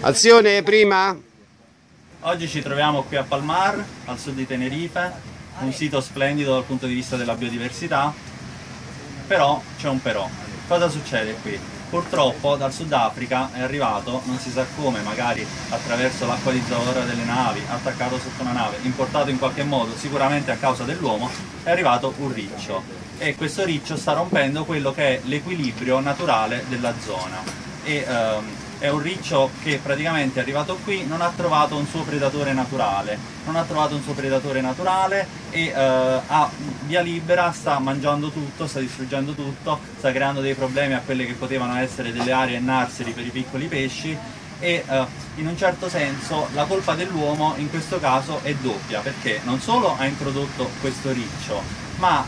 Azione prima? Oggi ci troviamo qui a Palmar, al sud di Tenerife, un sito splendido dal punto di vista della biodiversità, però c'è un però. Cosa succede qui? Purtroppo dal Sudafrica è arrivato, non si sa come, magari attraverso l'acqualizzatore delle navi, attaccato sotto una nave, importato in qualche modo, sicuramente a causa dell'uomo, è arrivato un riccio e questo riccio sta rompendo quello che è l'equilibrio naturale della zona. E, ehm, è un riccio che praticamente è arrivato qui, non ha trovato un suo predatore naturale, non ha trovato un suo predatore naturale e eh, a via libera sta mangiando tutto, sta distruggendo tutto, sta creando dei problemi a quelle che potevano essere delle aree narseri per i piccoli pesci e eh, in un certo senso la colpa dell'uomo in questo caso è doppia perché non solo ha introdotto questo riccio ma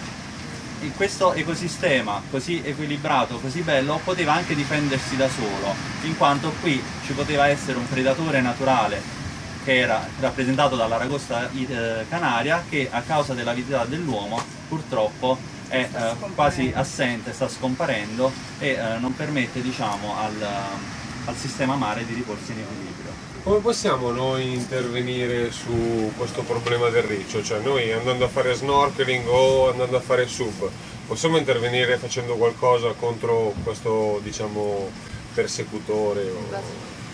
in questo ecosistema così equilibrato, così bello, poteva anche difendersi da solo, in quanto qui ci poteva essere un predatore naturale che era rappresentato dall'aragosta eh, canaria che a causa della vita dell'uomo purtroppo è eh, quasi assente, sta scomparendo e eh, non permette diciamo, al, al sistema mare di riporsi in equilibrio. Come possiamo noi intervenire su questo problema del riccio? Cioè noi andando a fare snorkeling o andando a fare sub, possiamo intervenire facendo qualcosa contro questo diciamo persecutore o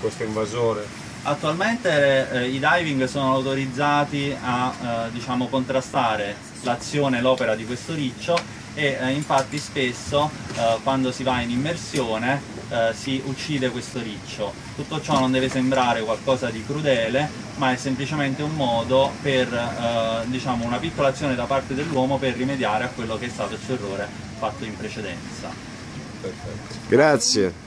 questo invasore? Attualmente eh, i diving sono autorizzati a eh, diciamo, contrastare l'azione e l'opera di questo riccio e eh, infatti spesso eh, quando si va in immersione eh, si uccide questo riccio. Tutto ciò non deve sembrare qualcosa di crudele, ma è semplicemente un modo per, eh, diciamo, una piccola azione da parte dell'uomo per rimediare a quello che è stato il suo errore fatto in precedenza. Perfetto. Grazie.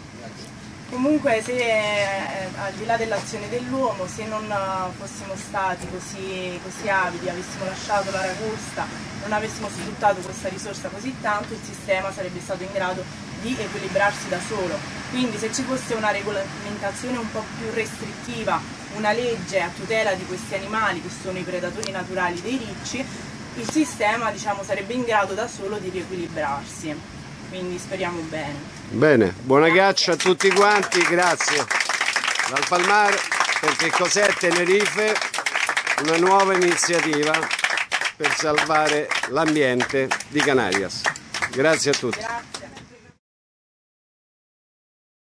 Comunque se eh, al di là dell'azione dell'uomo, se non eh, fossimo stati così, così avidi, avessimo lasciato la ragosta, non avessimo sfruttato questa risorsa così tanto, il sistema sarebbe stato in grado di equilibrarsi da solo. Quindi se ci fosse una regolamentazione un po' più restrittiva, una legge a tutela di questi animali che sono i predatori naturali dei ricci, il sistema diciamo, sarebbe in grado da solo di riequilibrarsi. Quindi speriamo bene. Bene, buona gaccia a tutti quanti, grazie. Dal Palmar per che cos'è Tenerife, una nuova iniziativa per salvare l'ambiente di Canarias. Grazie a tutti. Grazie.